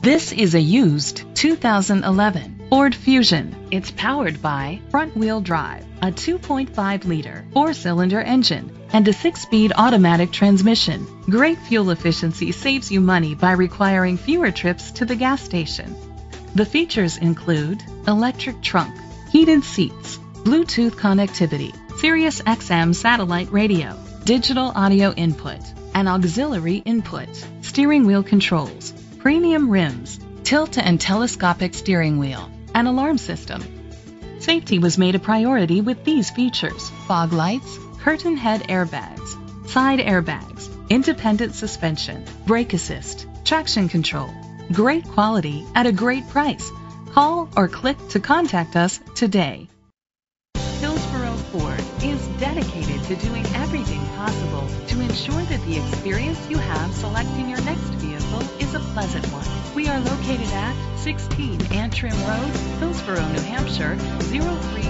This is a used 2011 Ford Fusion. It's powered by front-wheel drive, a 2.5-liter four-cylinder engine, and a six-speed automatic transmission. Great fuel efficiency saves you money by requiring fewer trips to the gas station. The features include electric trunk, heated seats, Bluetooth connectivity, Sirius XM satellite radio, digital audio input, an auxiliary input, steering wheel controls, premium rims, tilt and telescopic steering wheel, an alarm system. Safety was made a priority with these features fog lights, curtain head airbags, side airbags, independent suspension, brake assist, traction control. Great quality at a great price. Call or click to contact us today. Hillsboro Ford is dedicated to doing everything possible to ensure that the experience you have selecting your next vehicle located at 16 Antrim Road, Hillsborough, New Hampshire 03245.